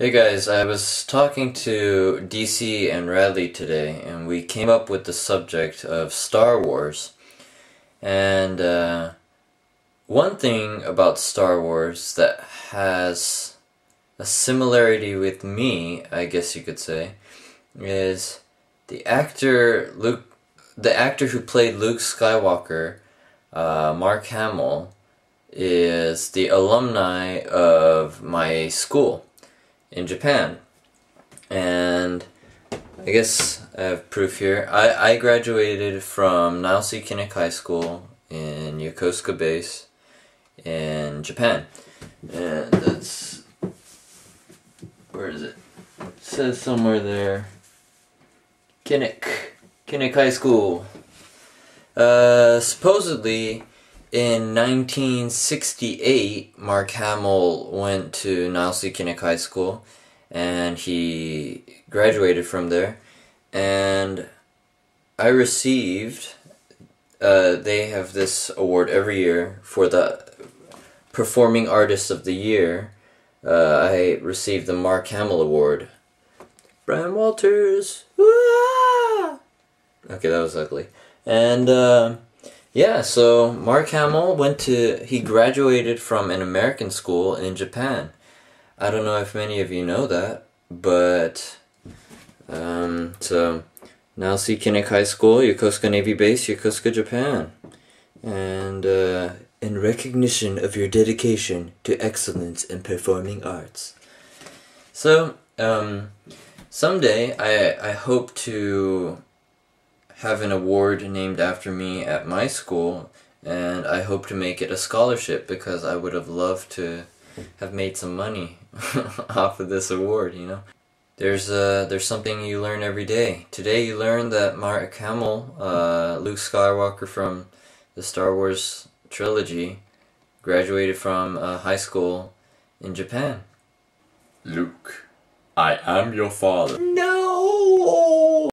Hey guys, I was talking to DC and Radley today, and we came up with the subject of Star Wars. And uh, one thing about Star Wars that has a similarity with me, I guess you could say, is the actor Luke, the actor who played Luke Skywalker, uh, Mark Hamill, is the alumni of my school in Japan. And I guess I have proof here. I, I graduated from Nile C. Kinnick High School in Yokosuka Base in Japan. And that's. Where is it? It says somewhere there. Kinnick. Kinnick High School. Uh, supposedly, in 1968, Mark Hamill went to Nile C. Kinnick High School and he graduated from there. And I received, uh, they have this award every year for the Performing Artist of the Year. Uh, I received the Mark Hamill Award. Brian Walters! Wah! Okay, that was ugly. And, uh, yeah, so Mark Hamill went to, he graduated from an American school in Japan. I don't know if many of you know that, but, um, so, Nile C. Kinnick High School, Yokosuka Navy Base, Yokosuka, Japan. And, uh, in recognition of your dedication to excellence in performing arts. So, um, someday I, I hope to have an award named after me at my school, and I hope to make it a scholarship because I would have loved to have made some money off of this award, you know. There's uh, there's something you learn every day. Today you learned that Mark Hamill, uh, Luke Skywalker from the Star Wars trilogy, graduated from uh, high school in Japan. Luke, I am your father.